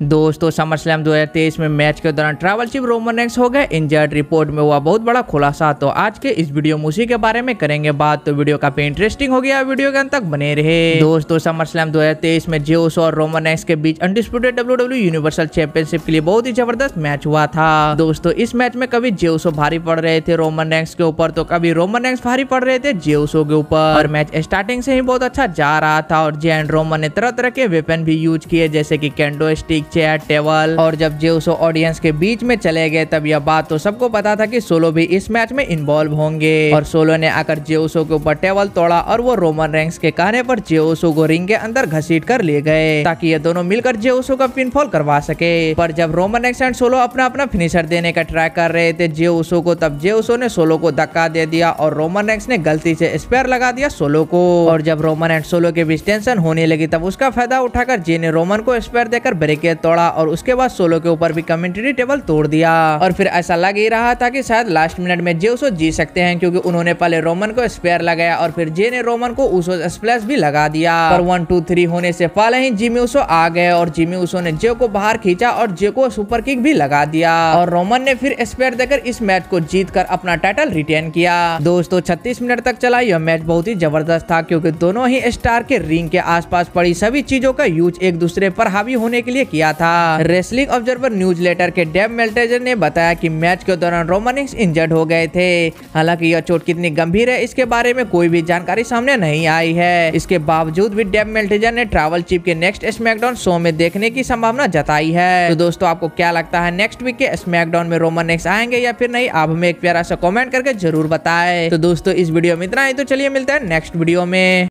दोस्तों summer slam 2023 में match के दौरान ट्रैवल चिप रोमन एक्स हो गए। इंजर्ड रिपोर्ट में हुआ बहुत बड़ा खुलासा। तो आज के इस वीडियो में उसी के बारे में करेंगे बात। तो वीडियो काफ़ी इंटरेस्टिंग हो गया। वीडियो के अंत तक बने रहे। दोस्तों समर स्लैम 2023 में जेओस और रोमन एक्स के बीच अनडिस्प्यूटेड डब्ल्यू यूनिवर्सल चैंपियनशिप के लिए बहुत ही ज़बरदस्त मैच हुआ था। दोस्तों, इस मैच में कभी जेओसो भारी पड़ रहे थे रोमन एक्स के ऊपर तो कभी रोमन एक्स भारी पड़ रहे थे जेओसो के ऊपर। मैच स्टार्टिंग से ही बहुत अच्छा जा रहा था और जे एंड रोमन ने तरह तरह के वेपन भी यूज़ किए, जैसे की कैंडो स्टिक चेयर टेबल और जब जेउसो ऑडियंस के बीच में चले गए, तब यह बात तो सबको पता था कि सोलो भी इस मैच में इन्वॉल्व होंगे। और सोलो ने आकर जेउसो के ऊपर टेबल तोड़ा और वो रोमन रैंक्स के कहने पर जेउसो को रिंग के अंदर घसीट कर ले गए, ताकि ये दोनों मिलकर जेउसो का पिनफॉल करवा सके। पर जब रोमन रैंक्स एंड सोलो अपना अपना फिनिशर देने का ट्राई कर रहे थे जेउसो को, तब जेउसो ने सोलो को धक्का दे दिया और रोमन रैंक्स ने गलती से स्पेयर लगा दिया सोलो को। और जब रोमन एंड सोलो के बीच टेंशन होने लगी, तब उसका फ़ायदा उठाकर जे ने रोमन को स्पेयर देकर ब्रेकेट तोड़ा और उसके बाद सोलो के ऊपर भी कमेंट्री टेबल तोड़ दिया। और फिर ऐसा लग ही रहा था कि शायद लास्ट मिनट में जे उसो जी सकते हैं क्योंकि उन्होंने पहले रोमन को स्पेयर लगाया और फिर जे ने रोमन को उसो स्प्लैश भी लगा दिया। और वन टू थ्री होने से पहले ही जिमी उसो आ गए और जिमी उसो ने जे को बाहर खींचा और जे को सुपर किक भी लगा दिया। और रोमन ने फिर स्पेयर देकर इस मैच को जीत कर अपना टाइटल रिटेन किया। दोस्तों, छत्तीस मिनट तक चला, यह मैच बहुत ही ज़बरदस्त था क्योंकि दोनों ही स्टार के रिंग के आसपास पड़ी सभी चीज़ों का यूज़ एक दूसरे पर हावी होने के लिए किया था। रेसलिंग ऑब्जर्वर न्यूज़ लेटर के डेब मेल्टेजर ने बताया कि मैच के दौरान रोमनिक्स इंजर्ड हो गए थे। हालाँकि यह चोट कितनी गंभीर है, इसके बारे में कोई भी जानकारी सामने नहीं आई है। इसके बावजूद भी डेब मेल्टेजर ने ट्रैवल चिप के नेक्स्ट स्मैकडाउन शो में देखने की संभावना जताई है। तो दोस्तों, आपको क्या लगता है नेक्स्ट वीक के स्मैकडाउन में रोमन एक्स आएँगे या फिर नहीं, आप हमें एक प्यारा सा कॉमेंट करके ज़रूर बताए। तो दोस्तों, इस वीडियो में इतना ही तो चलिए मिलता है नेक्स्ट वीडियो में।